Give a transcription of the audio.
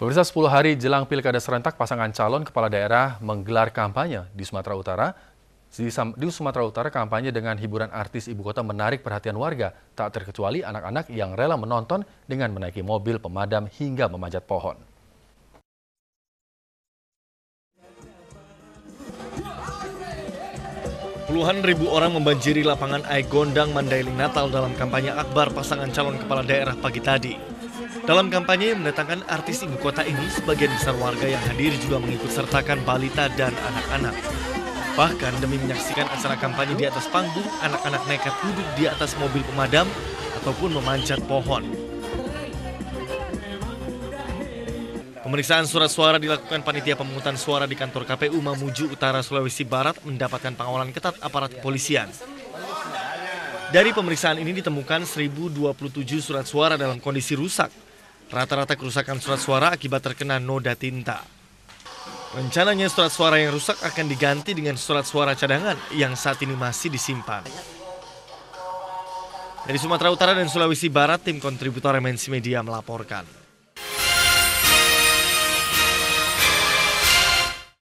Pemirsa 10 hari jelang pilkada serentak, pasangan calon kepala daerah menggelar kampanye di Sumatera Utara. Di, Sumatera Utara, kampanye dengan hiburan artis ibu kota menarik perhatian warga, tak terkecuali anak-anak yang rela menonton dengan menaiki mobil pemadam hingga memanjat pohon. Puluhan ribu orang membanjiri lapangan Aigondang Mandailing Natal dalam kampanye akbar pasangan calon kepala daerah pagi tadi. Dalam kampanye yang mendatangkan artis ibu kota ini, sebagian besar warga yang hadir juga mengikut sertakan balita dan anak-anak. Bahkan demi menyaksikan acara kampanye di atas panggung, anak-anak nekat duduk di atas mobil pemadam ataupun memanjat pohon. Pemeriksaan surat suara dilakukan panitia pemungutan suara di kantor KPU Mamuju Utara Sulawesi Barat mendapatkan pengawalan ketat aparat kepolisian. Dari pemeriksaan ini ditemukan 1027 surat suara dalam kondisi rusak, Rata-rata kerusakan surat suara akibat terkena noda tinta. Rencananya surat suara yang rusak akan diganti dengan surat suara cadangan yang saat ini masih disimpan. Dari Sumatera Utara dan Sulawesi Barat, tim kontributor MNC Media melaporkan.